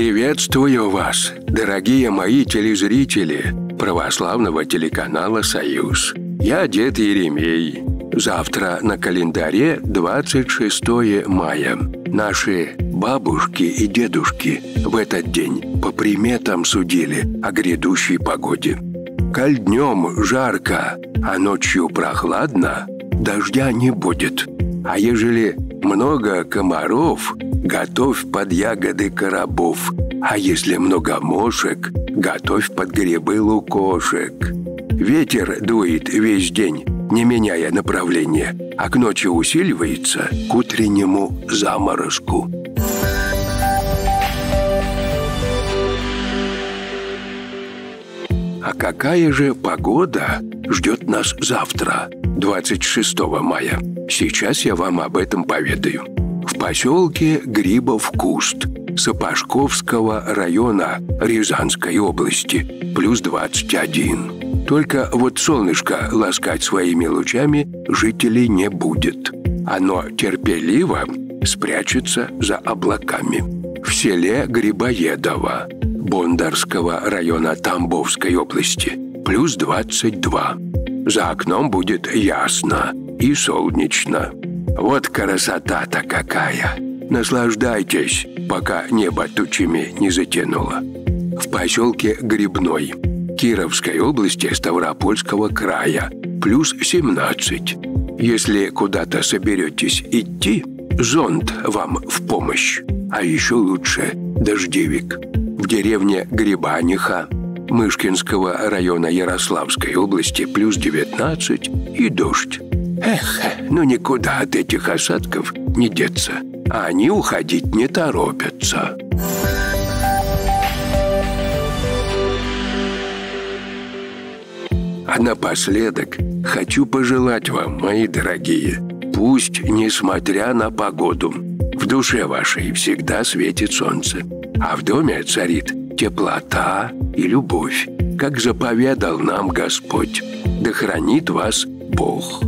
Приветствую вас, дорогие мои телезрители православного телеканала «Союз». Я дед Еремей. Завтра на календаре 26 мая. Наши бабушки и дедушки в этот день по приметам судили о грядущей погоде. Коль днем жарко, а ночью прохладно, дождя не будет. А ежели много комаров, готовь под ягоды коробов. А если много мошек, готовь под грибы лукошек. Ветер дует весь день, не меняя направления, а к ночи усиливается к утреннему заморозку. А какая же погода ждет нас завтра, 26 мая? Сейчас я вам об этом поведаю. В поселке Грибов Куст Сапожковского района Рязанской области плюс 21. Только вот солнышко ласкать своими лучами жителей не будет. Оно терпеливо спрячется за облаками. В селе Грибоедово Бондарского района Тамбовской области плюс 22. За окном будет ясно и солнечно. Вот красота-то какая! Наслаждайтесь, пока небо тучами не затянуло. В поселке Грибной Кировской области Ставропольского края плюс 17. Если куда-то соберетесь идти, зонт вам в помощь, а еще лучше дождевик. В деревне Грибаниха Мышкинского района Ярославской области плюс 19 и дождь. Эх, ну никуда от этих осадков не деться. А они уходить не торопятся. А напоследок хочу пожелать вам, мои дорогие, пусть, несмотря на погоду, в душе вашей всегда светит солнце, а в доме царит теплота и любовь, как заповедал нам Господь. Да хранит вас Бог.